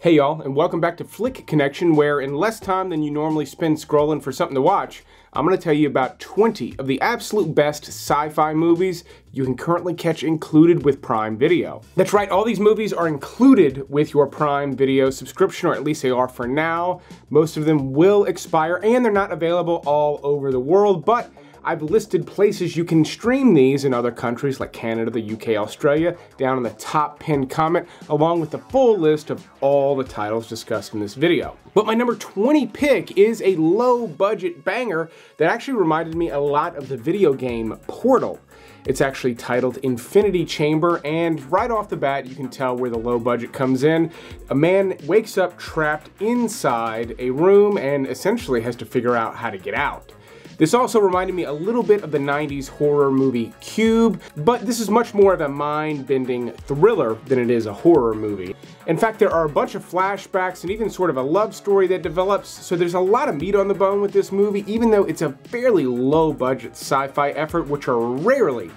Hey y'all, and welcome back to Flick Connection, where in less time than you normally spend scrolling for something to watch, I'm going to tell you about 20 of the absolute best sci-fi movies you can currently catch included with Prime Video. That's right, all these movies are included with your Prime Video subscription, or at least they are for now. Most of them will expire, and they're not available all over the world, but I've listed places you can stream these in other countries like Canada, the UK, Australia, down in the top pinned comment, along with the full list of all the titles discussed in this video. But my number 20 pick is a low budget banger that actually reminded me a lot of the video game Portal. It's actually titled Infinity Chamber, and right off the bat, you can tell where the low budget comes in. A man wakes up trapped inside a room and essentially has to figure out how to get out. This also reminded me a little bit of the 90s horror movie Cube, but this is much more of a mind-bending thriller than it is a horror movie. In fact, there are a bunch of flashbacks and even sort of a love story that develops, so there's a lot of meat on the bone with this movie, even though it's a fairly low-budget sci-fi effort, which are rarely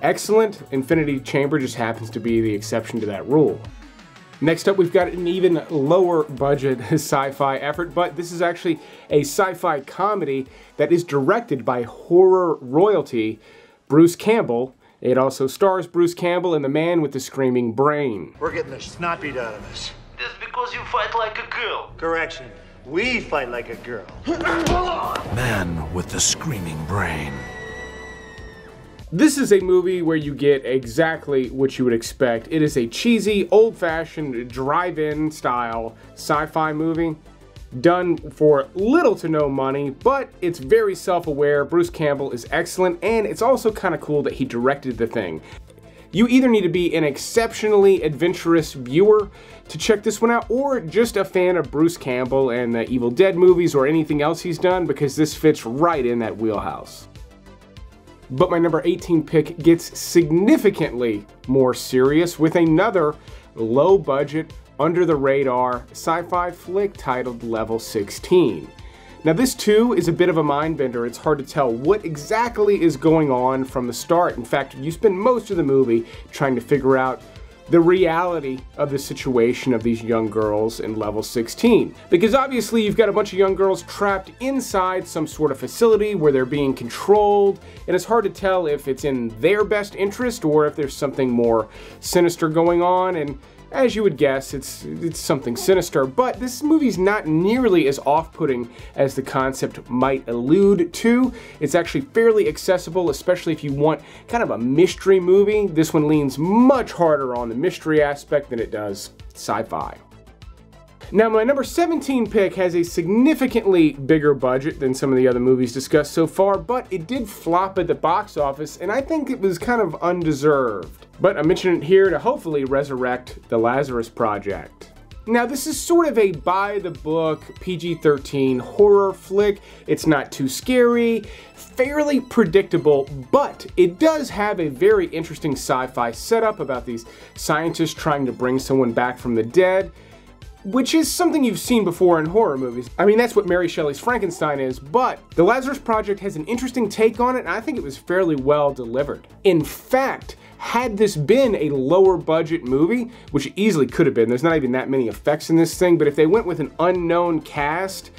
excellent. Infinity Chamber just happens to be the exception to that rule. Next up, we've got an even lower budget sci-fi effort, but this is actually a sci-fi comedy that is directed by horror royalty Bruce Campbell. It also stars Bruce Campbell and the man with the screaming brain. We're getting the snot beat out of us. That's because you fight like a girl. Correction. We fight like a girl. Man with the screaming brain. This is a movie where you get exactly what you would expect. It is a cheesy, old-fashioned, drive-in style sci-fi movie done for little to no money, but it's very self-aware. Bruce Campbell is excellent, and it's also kind of cool that he directed the thing. You either need to be an exceptionally adventurous viewer to check this one out, or just a fan of Bruce Campbell and the Evil Dead movies or anything else he's done, because this fits right in that wheelhouse. But my number 18 pick gets significantly more serious with another low budget, under the radar sci fi flick titled Level 16. Now, this too is a bit of a mind bender. It's hard to tell what exactly is going on from the start. In fact, you spend most of the movie trying to figure out the reality of the situation of these young girls in level 16. Because obviously you've got a bunch of young girls trapped inside some sort of facility where they're being controlled, and it's hard to tell if it's in their best interest or if there's something more sinister going on, and as you would guess, it's it's something sinister, but this movie's not nearly as off-putting as the concept might allude to. It's actually fairly accessible, especially if you want kind of a mystery movie. This one leans much harder on the mystery aspect than it does sci-fi. Now, my number 17 pick has a significantly bigger budget than some of the other movies discussed so far, but it did flop at the box office, and I think it was kind of undeserved. But I mention it here to hopefully resurrect the Lazarus Project. Now, this is sort of a by the book PG 13 horror flick. It's not too scary, fairly predictable, but it does have a very interesting sci fi setup about these scientists trying to bring someone back from the dead which is something you've seen before in horror movies. I mean, that's what Mary Shelley's Frankenstein is, but The Lazarus Project has an interesting take on it, and I think it was fairly well delivered. In fact, had this been a lower budget movie, which it easily could have been, there's not even that many effects in this thing, but if they went with an unknown cast,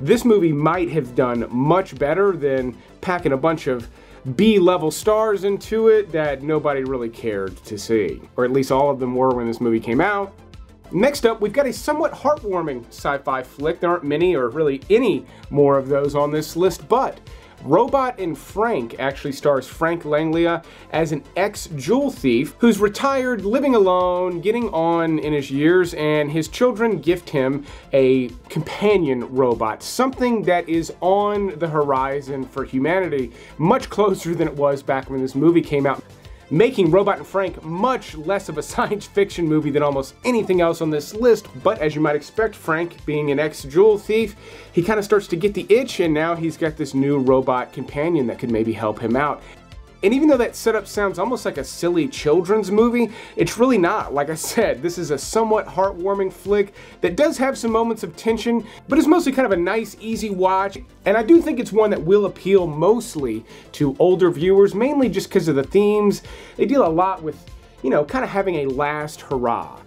this movie might have done much better than packing a bunch of B-level stars into it that nobody really cared to see. Or at least all of them were when this movie came out. Next up, we've got a somewhat heartwarming sci-fi flick. There aren't many or really any more of those on this list, but Robot and Frank actually stars Frank Langella as an ex-jewel thief who's retired, living alone, getting on in his years, and his children gift him a companion robot, something that is on the horizon for humanity, much closer than it was back when this movie came out making Robot and Frank much less of a science fiction movie than almost anything else on this list. But as you might expect, Frank being an ex-jewel thief, he kind of starts to get the itch and now he's got this new robot companion that could maybe help him out. And even though that setup sounds almost like a silly children's movie, it's really not. Like I said, this is a somewhat heartwarming flick that does have some moments of tension, but it's mostly kind of a nice, easy watch. And I do think it's one that will appeal mostly to older viewers, mainly just because of the themes. They deal a lot with, you know, kind of having a last hurrah.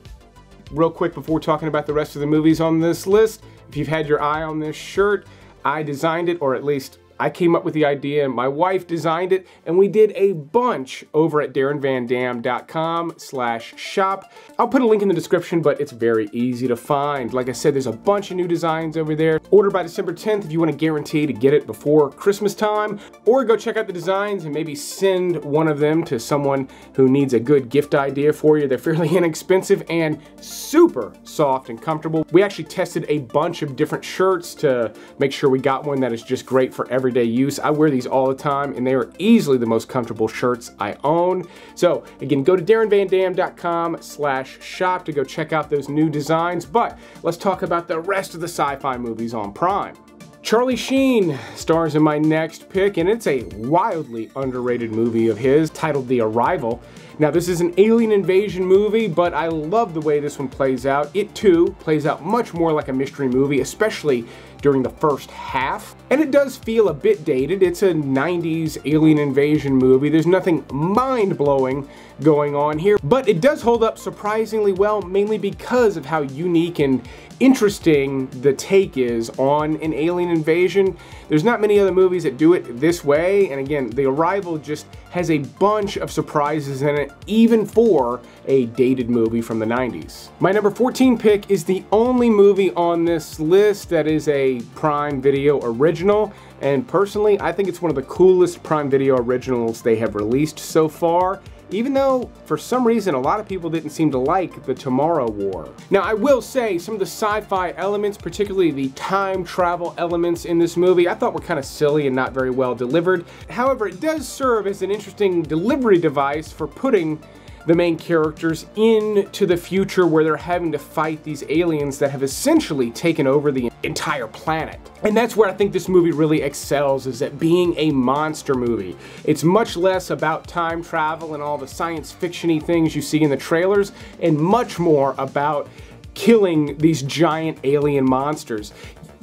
real quick before talking about the rest of the movies on this list, if you've had your eye on this shirt, I designed it, or at least I came up with the idea, and my wife designed it, and we did a bunch over at darrenvandam.com slash shop. I'll put a link in the description, but it's very easy to find. Like I said, there's a bunch of new designs over there. Order by December 10th if you want to guarantee to get it before Christmas time, or go check out the designs and maybe send one of them to someone who needs a good gift idea for you. They're fairly inexpensive and super soft and comfortable. We actually tested a bunch of different shirts to make sure we got one that is just great for everyone everyday use. I wear these all the time and they are easily the most comfortable shirts I own. So again, go to darrenvandam.com slash shop to go check out those new designs. But let's talk about the rest of the sci-fi movies on Prime. Charlie Sheen stars in my next pick, and it's a wildly underrated movie of his titled The Arrival. Now, this is an alien invasion movie, but I love the way this one plays out. It too plays out much more like a mystery movie, especially during the first half. And it does feel a bit dated. It's a 90s alien invasion movie. There's nothing mind-blowing going on here, but it does hold up surprisingly well, mainly because of how unique and interesting the take is on an alien invasion. There's not many other movies that do it this way, and again, The Arrival just has a bunch of surprises in it, even for a dated movie from the 90s. My number 14 pick is the only movie on this list that is a Prime Video original, and personally, I think it's one of the coolest Prime Video originals they have released so far even though for some reason a lot of people didn't seem to like the Tomorrow War. Now I will say some of the sci-fi elements, particularly the time travel elements in this movie, I thought were kind of silly and not very well delivered. However, it does serve as an interesting delivery device for putting the main characters into the future where they're having to fight these aliens that have essentially taken over the entire planet. And that's where I think this movie really excels, is at being a monster movie. It's much less about time travel and all the science fictiony things you see in the trailers, and much more about killing these giant alien monsters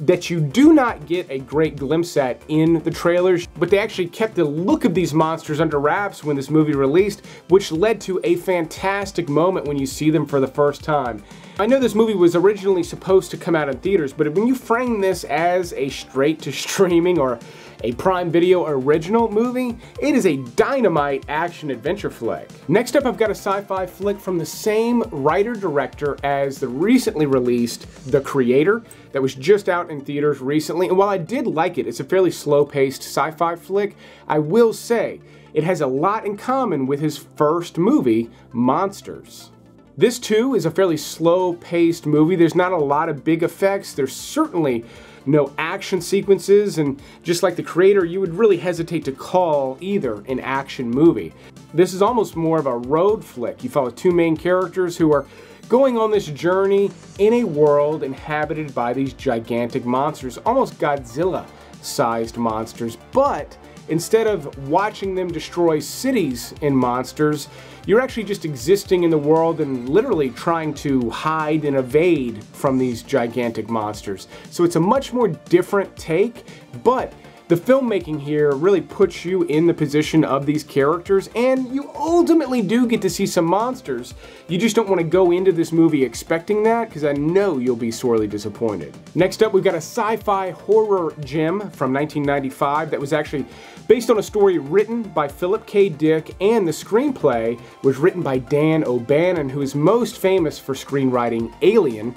that you do not get a great glimpse at in the trailers, but they actually kept the look of these monsters under wraps when this movie released, which led to a fantastic moment when you see them for the first time. I know this movie was originally supposed to come out in theaters, but when you frame this as a straight to streaming or a Prime Video original movie, it is a dynamite action adventure flick. Next up, I've got a sci-fi flick from the same writer-director as the recently released The Creator that was just out in theaters recently. And while I did like it, it's a fairly slow-paced sci-fi flick, I will say it has a lot in common with his first movie, Monsters. This too is a fairly slow-paced movie. There's not a lot of big effects. There's certainly no action sequences, and just like the creator, you would really hesitate to call either an action movie. This is almost more of a road flick. You follow two main characters who are going on this journey in a world inhabited by these gigantic monsters, almost Godzilla sized monsters, but instead of watching them destroy cities in monsters, you're actually just existing in the world and literally trying to hide and evade from these gigantic monsters. So it's a much more different take, but the filmmaking here really puts you in the position of these characters, and you ultimately do get to see some monsters. You just don't want to go into this movie expecting that, because I know you'll be sorely disappointed. Next up, we've got a sci-fi horror gem from 1995 that was actually based on a story written by Philip K. Dick, and the screenplay was written by Dan O'Bannon, who is most famous for screenwriting Alien,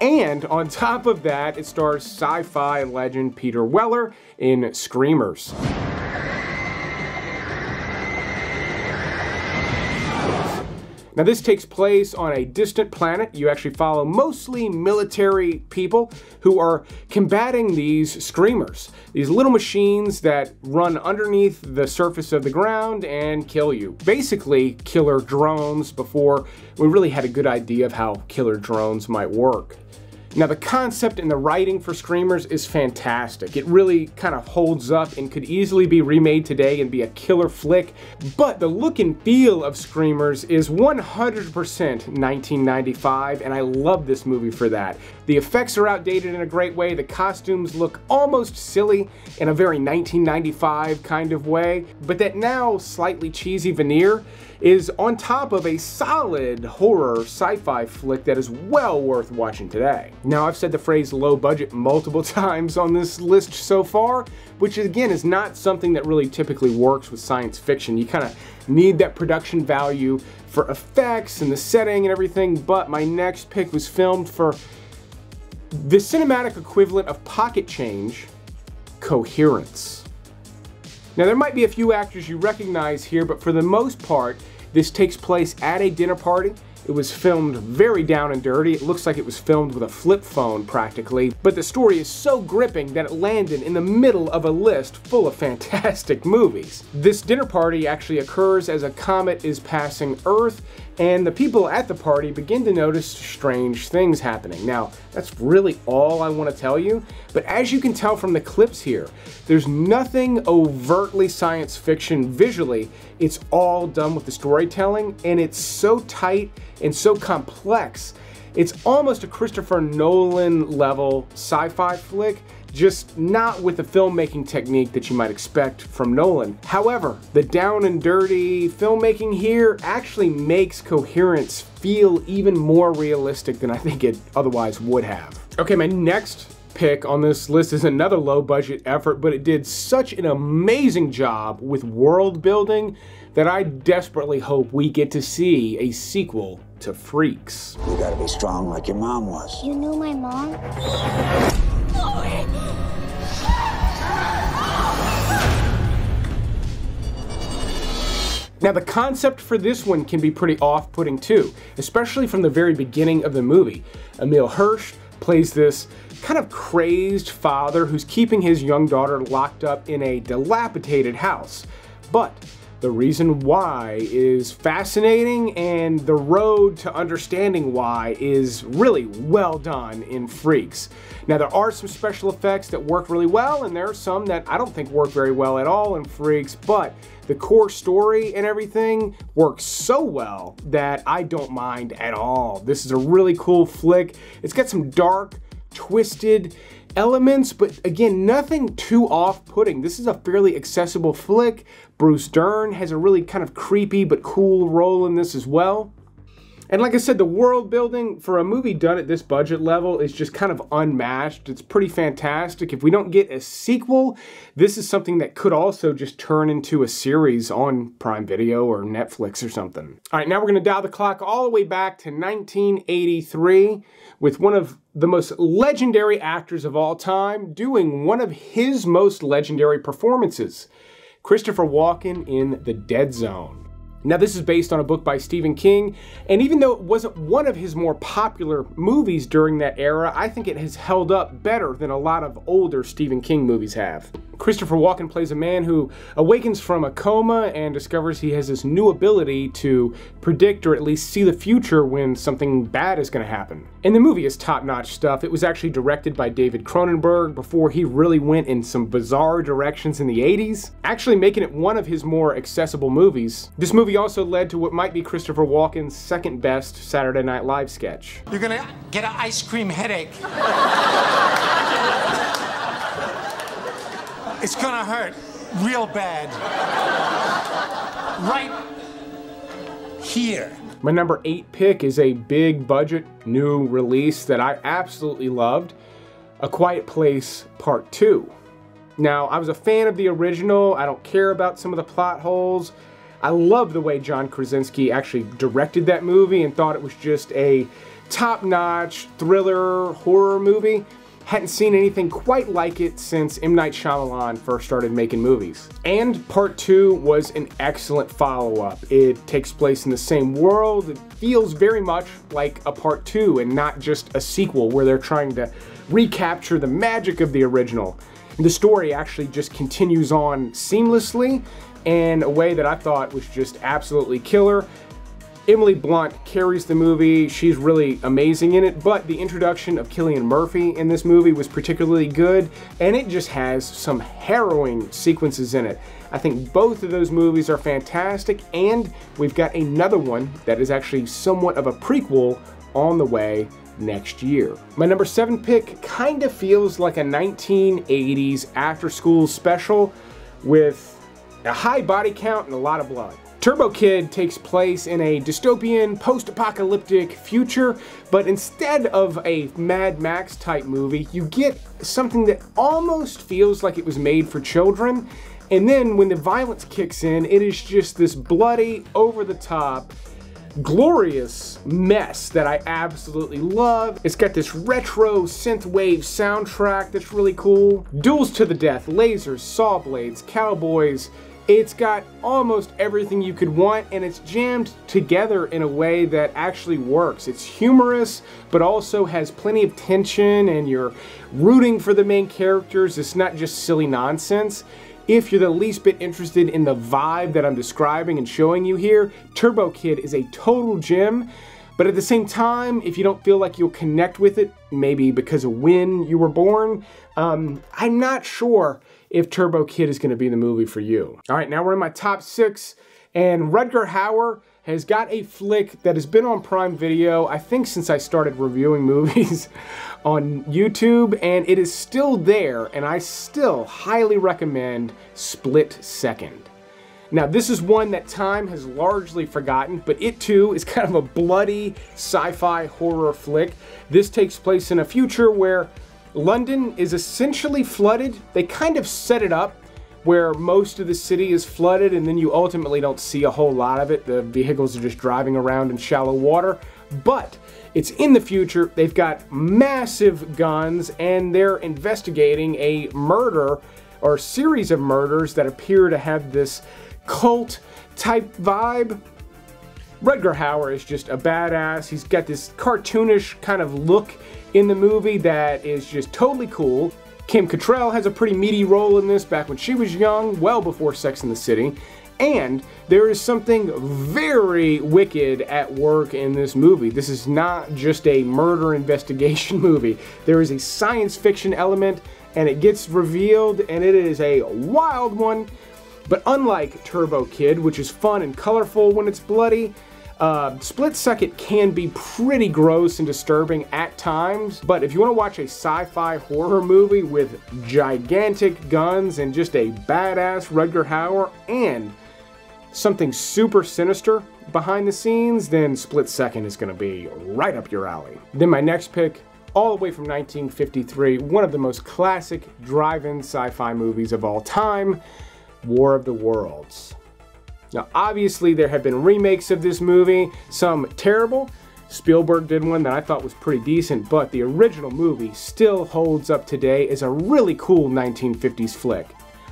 and on top of that, it stars sci-fi legend Peter Weller in Screamers. Now this takes place on a distant planet. You actually follow mostly military people who are combating these screamers. These little machines that run underneath the surface of the ground and kill you. Basically killer drones before we really had a good idea of how killer drones might work. Now, the concept and the writing for Screamers is fantastic. It really kind of holds up and could easily be remade today and be a killer flick. But the look and feel of Screamers is 100% 1995, and I love this movie for that. The effects are outdated in a great way, the costumes look almost silly in a very 1995 kind of way, but that now slightly cheesy veneer is on top of a solid horror sci-fi flick that is well worth watching today. Now I've said the phrase low budget multiple times on this list so far, which again is not something that really typically works with science fiction. You kind of need that production value for effects and the setting and everything, but my next pick was filmed for the cinematic equivalent of pocket change, coherence. Now there might be a few actors you recognize here, but for the most part, this takes place at a dinner party. It was filmed very down and dirty. It looks like it was filmed with a flip phone practically, but the story is so gripping that it landed in the middle of a list full of fantastic movies. This dinner party actually occurs as a comet is passing Earth and the people at the party begin to notice strange things happening. Now, that's really all I want to tell you, but as you can tell from the clips here, there's nothing overtly science fiction visually. It's all done with the storytelling, and it's so tight and so complex. It's almost a Christopher Nolan level sci-fi flick just not with the filmmaking technique that you might expect from Nolan. However, the down and dirty filmmaking here actually makes Coherence feel even more realistic than I think it otherwise would have. Okay, my next pick on this list is another low budget effort, but it did such an amazing job with world building that I desperately hope we get to see a sequel to Freaks. You gotta be strong like your mom was. You knew my mom? Now the concept for this one can be pretty off-putting too, especially from the very beginning of the movie. Emile Hirsch plays this kind of crazed father who's keeping his young daughter locked up in a dilapidated house. But the reason why is fascinating and the road to understanding why is really well done in Freaks. Now there are some special effects that work really well and there are some that I don't think work very well at all in Freaks, but the core story and everything works so well that I don't mind at all. This is a really cool flick. It's got some dark, twisted, elements, but again, nothing too off-putting. This is a fairly accessible flick. Bruce Dern has a really kind of creepy but cool role in this as well. And like I said, the world building for a movie done at this budget level is just kind of unmatched. It's pretty fantastic. If we don't get a sequel, this is something that could also just turn into a series on Prime Video or Netflix or something. All right, now we're going to dial the clock all the way back to 1983 with one of the most legendary actors of all time doing one of his most legendary performances. Christopher Walken in The Dead Zone. Now, this is based on a book by Stephen King, and even though it wasn't one of his more popular movies during that era, I think it has held up better than a lot of older Stephen King movies have. Christopher Walken plays a man who awakens from a coma and discovers he has this new ability to predict or at least see the future when something bad is going to happen. And the movie is top-notch stuff. It was actually directed by David Cronenberg before he really went in some bizarre directions in the 80s, actually making it one of his more accessible movies. This movie also led to what might be Christopher Walken's second best Saturday Night Live sketch. You're gonna get an ice cream headache. It's gonna hurt real bad. Right here. My number eight pick is a big budget new release that I absolutely loved A Quiet Place Part 2. Now, I was a fan of the original. I don't care about some of the plot holes. I love the way John Krasinski actually directed that movie and thought it was just a top-notch thriller horror movie hadn't seen anything quite like it since M. Night Shyamalan first started making movies. And part two was an excellent follow-up. It takes place in the same world, it feels very much like a part two and not just a sequel where they're trying to recapture the magic of the original. The story actually just continues on seamlessly in a way that I thought was just absolutely killer. Emily Blunt carries the movie. She's really amazing in it, but the introduction of Cillian Murphy in this movie was particularly good, and it just has some harrowing sequences in it. I think both of those movies are fantastic, and we've got another one that is actually somewhat of a prequel on the way next year. My number seven pick kind of feels like a 1980s after school special with a high body count and a lot of blood. Turbo Kid takes place in a dystopian, post-apocalyptic future, but instead of a Mad Max type movie, you get something that almost feels like it was made for children. And then when the violence kicks in, it is just this bloody, over-the-top, glorious mess that I absolutely love. It's got this retro synthwave soundtrack that's really cool. Duels to the death, lasers, saw blades, cowboys, it's got almost everything you could want and it's jammed together in a way that actually works. It's humorous, but also has plenty of tension and you're rooting for the main characters. It's not just silly nonsense. If you're the least bit interested in the vibe that I'm describing and showing you here, Turbo Kid is a total gem. But at the same time, if you don't feel like you'll connect with it, maybe because of when you were born, um, I'm not sure if Turbo Kid is going to be the movie for you. All right, now we're in my top six, and Rutger Hauer has got a flick that has been on Prime Video, I think since I started reviewing movies on YouTube, and it is still there, and I still highly recommend Split Second. Now, this is one that time has largely forgotten, but it too is kind of a bloody sci-fi horror flick. This takes place in a future where London is essentially flooded. They kind of set it up where most of the city is flooded and then you ultimately don't see a whole lot of it. The vehicles are just driving around in shallow water. But it's in the future. They've got massive guns and they're investigating a murder or series of murders that appear to have this cult type vibe. Rutger Hauer is just a badass. He's got this cartoonish kind of look in the movie that is just totally cool. Kim Cattrall has a pretty meaty role in this back when she was young, well before Sex in the City. And there is something very wicked at work in this movie. This is not just a murder investigation movie. There is a science fiction element, and it gets revealed, and it is a wild one. But unlike Turbo Kid, which is fun and colorful when it's bloody, uh, Split Second can be pretty gross and disturbing at times, but if you want to watch a sci-fi horror movie with gigantic guns and just a badass Rutger Hauer and something super sinister behind the scenes, then Split Second is going to be right up your alley. Then my next pick, all the way from 1953, one of the most classic drive-in sci-fi movies of all time, War of the Worlds. Now, obviously, there have been remakes of this movie, some terrible. Spielberg did one that I thought was pretty decent, but the original movie still holds up today as a really cool 1950s flick.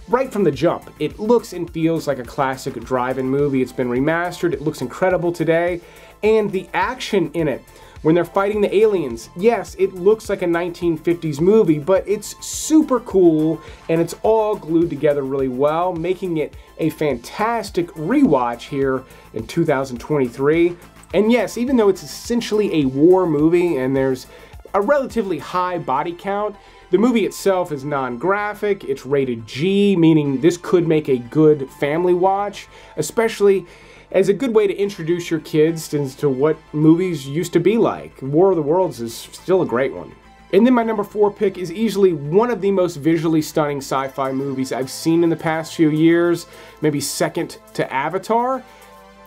Right from the jump, it looks and feels like a classic drive-in movie. It's been remastered, it looks incredible today, and the action in it when they're fighting the aliens. Yes, it looks like a 1950s movie, but it's super cool and it's all glued together really well, making it a fantastic rewatch here in 2023. And yes, even though it's essentially a war movie and there's a relatively high body count, the movie itself is non-graphic, it's rated G, meaning this could make a good family watch, especially as a good way to introduce your kids to what movies used to be like. War of the Worlds is still a great one. And then my number four pick is easily one of the most visually stunning sci-fi movies I've seen in the past few years, maybe second to Avatar,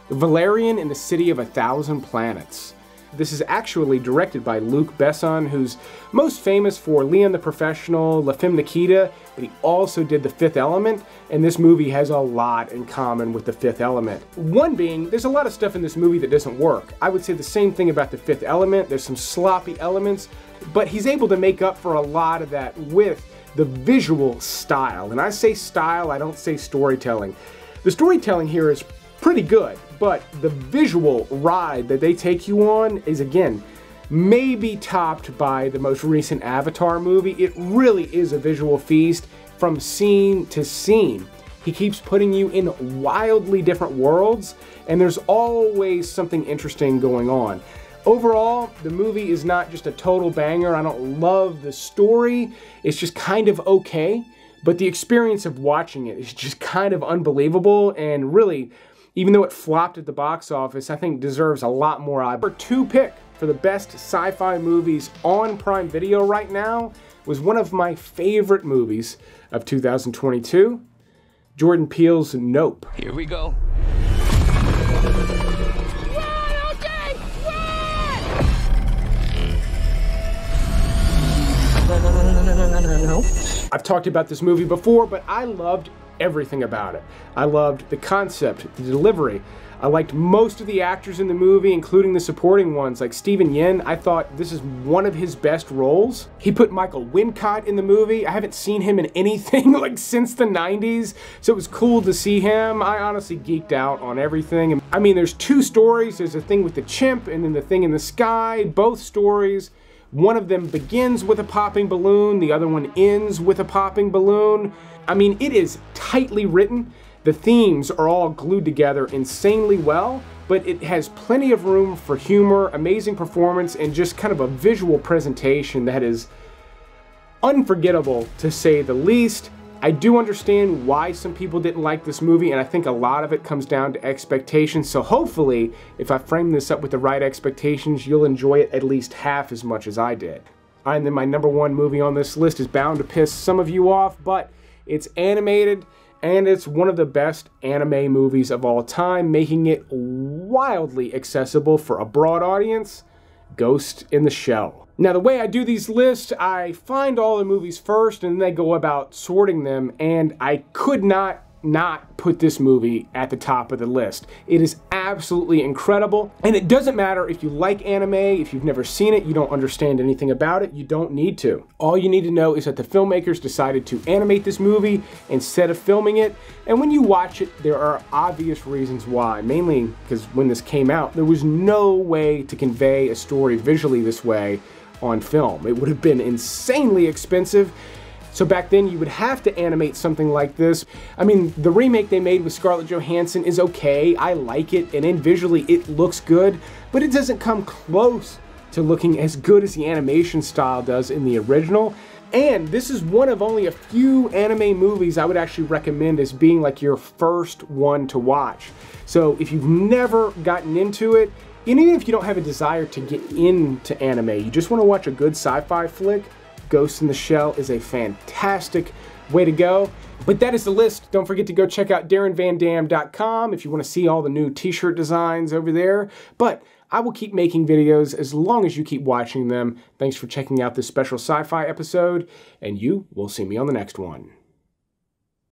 Valerian in the City of a Thousand Planets. This is actually directed by Luc Besson, who's most famous for Leon the Professional, La Femme Nikita, but he also did The Fifth Element, and this movie has a lot in common with The Fifth Element. One being, there's a lot of stuff in this movie that doesn't work. I would say the same thing about The Fifth Element. There's some sloppy elements, but he's able to make up for a lot of that with the visual style. And I say style, I don't say storytelling. The storytelling here is pretty good but the visual ride that they take you on is, again, maybe topped by the most recent Avatar movie. It really is a visual feast from scene to scene. He keeps putting you in wildly different worlds, and there's always something interesting going on. Overall, the movie is not just a total banger. I don't love the story, it's just kind of okay. But the experience of watching it is just kind of unbelievable and really, even though it flopped at the box office, I think deserves a lot more. Number two pick for the best sci-fi movies on Prime Video right now was one of my favorite movies of 2022, Jordan Peele's Nope. Here we go. I've talked about this movie before, but I loved everything about it. I loved the concept, the delivery. I liked most of the actors in the movie, including the supporting ones, like Steven Yeun. I thought this is one of his best roles. He put Michael Wincott in the movie. I haven't seen him in anything like since the 90s, so it was cool to see him. I honestly geeked out on everything. I mean, there's two stories. There's a thing with the chimp and then the thing in the sky. Both stories one of them begins with a popping balloon, the other one ends with a popping balloon. I mean, it is tightly written. The themes are all glued together insanely well, but it has plenty of room for humor, amazing performance, and just kind of a visual presentation that is unforgettable to say the least. I do understand why some people didn't like this movie, and I think a lot of it comes down to expectations. So hopefully, if I frame this up with the right expectations, you'll enjoy it at least half as much as I did. And then my number one movie on this list is bound to piss some of you off, but it's animated and it's one of the best anime movies of all time, making it wildly accessible for a broad audience. Ghost in the Shell. Now, the way I do these lists, I find all the movies first and then I go about sorting them, and I could not not put this movie at the top of the list. It is absolutely incredible, and it doesn't matter if you like anime, if you've never seen it, you don't understand anything about it, you don't need to. All you need to know is that the filmmakers decided to animate this movie instead of filming it, and when you watch it, there are obvious reasons why, mainly because when this came out, there was no way to convey a story visually this way on film. It would have been insanely expensive, so back then you would have to animate something like this. I mean, the remake they made with Scarlett Johansson is okay, I like it, and then visually it looks good, but it doesn't come close to looking as good as the animation style does in the original. And this is one of only a few anime movies I would actually recommend as being like your first one to watch. So if you've never gotten into it, and even if you don't have a desire to get into anime, you just want to watch a good sci-fi flick, Ghost in the Shell is a fantastic way to go. But that is the list. Don't forget to go check out DarrenVanDam.com if you want to see all the new t-shirt designs over there. But I will keep making videos as long as you keep watching them. Thanks for checking out this special sci-fi episode, and you will see me on the next one.